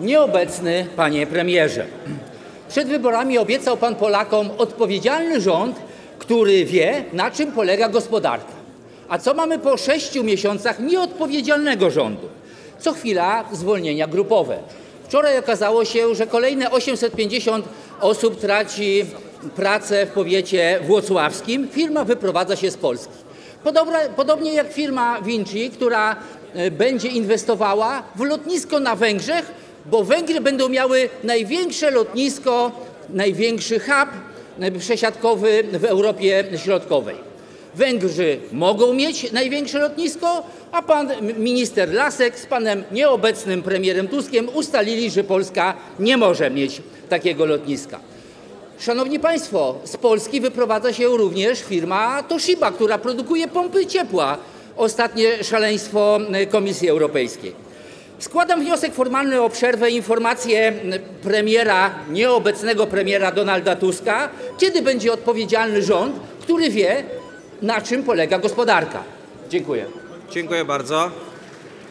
Nieobecny panie premierze. Przed wyborami obiecał pan Polakom odpowiedzialny rząd, który wie, na czym polega gospodarka. A co mamy po sześciu miesiącach nieodpowiedzialnego rządu? Co chwila zwolnienia grupowe. Wczoraj okazało się, że kolejne 850 osób traci pracę w powiecie włocławskim. Firma wyprowadza się z Polski. Podobnie, jak firma Vinci, która e, będzie inwestowała w lotnisko na Węgrzech, bo Węgry będą miały największe lotnisko, największy hub przesiadkowy w Europie Środkowej. Węgrzy mogą mieć największe lotnisko, a pan minister Lasek z panem nieobecnym premierem Tuskiem ustalili, że Polska nie może mieć takiego lotniska. Szanowni Państwo, z Polski wyprowadza się również firma Toshiba, która produkuje pompy ciepła. Ostatnie szaleństwo Komisji Europejskiej. Składam wniosek formalny o przerwę i informację premiera, nieobecnego premiera Donalda Tuska, kiedy będzie odpowiedzialny rząd, który wie, na czym polega gospodarka. Dziękuję. Dziękuję bardzo.